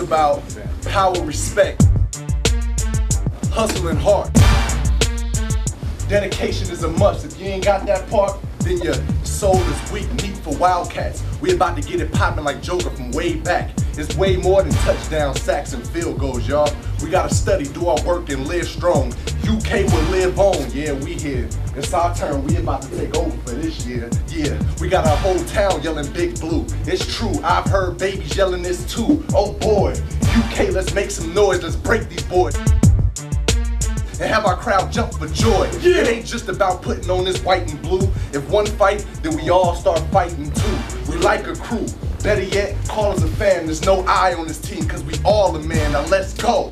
about power, respect, hustle, and heart. Dedication is a must. If you ain't got that part, then your soul is weak, meat for wildcats. We about to get it popping like Joker from way back. It's way more than touchdown, sacks, and field goals, y'all. We gotta study, do our work, and live strong. UK will live on. Yeah, we here. It's our turn. We about to take over for this year. Yeah, we got our whole town yelling Big Blue. It's true. I've heard babies yelling this too. Oh boy, UK, let's make some noise. Let's break these boys and have our crowd jump for joy. It ain't just about putting on this white and blue. If one fight, then we all start fighting too. Like a crew. Better yet, call us a fan. There's no I on this team, cause we all a man. Now let's go.